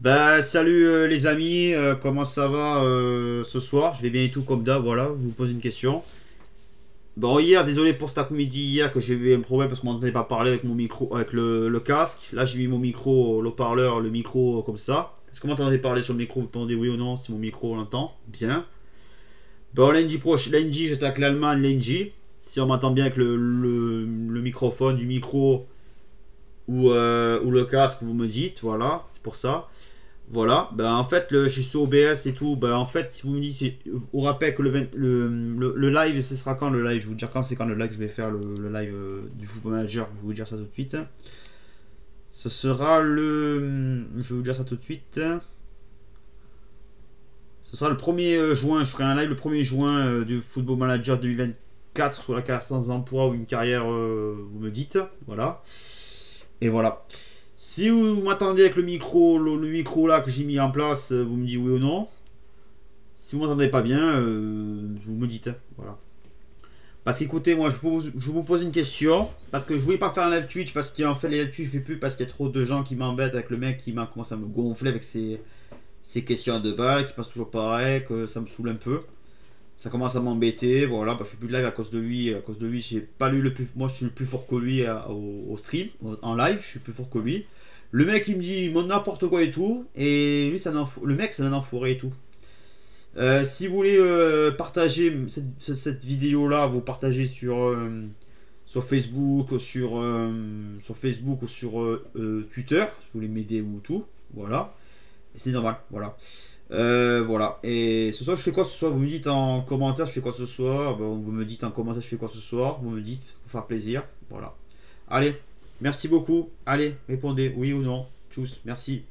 Bah salut euh, les amis, euh, comment ça va euh, ce soir? Je vais bien et tout comme d'hab, voilà, je vous pose une question. Bon hier, désolé pour cet après-midi hier que j'ai eu un problème parce qu'on m'entendait pas parler avec mon micro, avec le, casque. Là j'ai mis mon micro, le parleur, le micro comme ça. Est-ce que vous m'entendez parler sur le micro? Vous demandez oui ou non? Si mon micro on l'entend Bien. Bon lundi prochain, lundi j'attaque l'Allemagne, lundi. Si on m'entend bien avec le microphone du micro ou, euh, ou le casque, vous me dites, voilà, c'est pour ça. Voilà, ben en fait, le, je suis sur OBS et tout. Ben en fait, si vous me dites, vous rappelez que le, 20 le, live, ce sera quand le live? Je vais vous dire quand c'est quand le live, je vais faire le, live euh, du Football Manager. Je vais vous dire ça tout de suite. Ce sera le. Je vais vous dire ça tout de suite. Ce sera le 1er juin. Je ferai un live le 1er juin euh, du Football Manager 2024 sur la carrière sans emploi ou une carrière, euh, vous me dites. Voilà. Et voilà. Si vous m'attendez avec le micro, le, micro là que j'ai mis en place, euh, vous me dites oui ou non. Si vous m'entendez pas bien, euh, vous me dites. hein, Voilà. Parce qu'écoutez, moi je vous, pose une question. Parce que je voulais pas faire un live Twitch. Parce qu'en fait, les live Twitch, je fais plus parce qu'il y a trop de gens qui m'embêtent avec le mec qui m'a commencé à me gonfler avec ses, ses questions à deux balles, qui passe toujours pareil, que ça me saoule un peu. Ça commence à m'embêter, voilà, bah, je fais plus de live à cause de lui, à cause de lui, j'ai pas lu le plus, moi je suis le plus fort que lui à- au, stream, en live, je suis plus fort que lui. Le mec il me dit n'importe quoi et tout, et lui enfou- le mec c'est un enfoiré et tout. Euh, si vous voulez euh, partager cette, ce- cette vidéo là, vous partagez sur, euh, sur Facebook, sur, euh, sur Facebook ou sur euh, euh, Twitter, si vous voulez m'aider ou tout, voilà. C'est normal, voilà. Euh, voilà. Et ce soir, je fais quoi ce soir? Vous me dites en commentaire, je fais quoi ce soir? Bon, Vous me dites en commentaire, je fais quoi ce soir? Vous me dites, pour faire plaisir. Voilà. Allez, merci beaucoup. Allez, répondez oui ou non. Tchuss, merci.